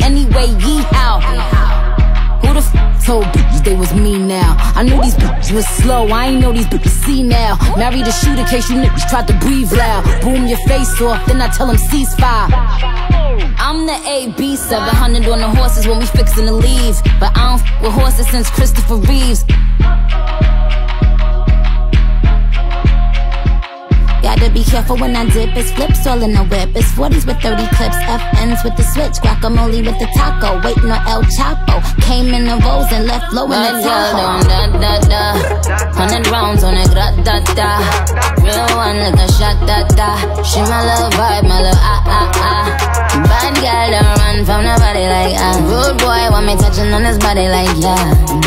anyway, yeehaw. Who the f told bitches they was me now? I knew these bitches was slow, I ain't know these bitches see now. Marry the shooter case you niggas tried to breathe loud. Boom your face off, then I tell them ceasefire. I'm the AB, 700 on the horses when we fixin' to leave. But I don't f with horses since Christopher Reeves. Gotta be careful when I dip. It's flips all in the whip. It's 40s with 30 clips. FNs with the switch. Guacamole with the taco. Waiting on El Chapo. Came in the rolls and left low in the Tahoe. da da da. Hundred rounds on it, gra da da. Real one like a shot da da. She my little vibe, my little ah ah ah. Bad girl don't run from nobody like ah. Rude boy want me touching on his body like yeah.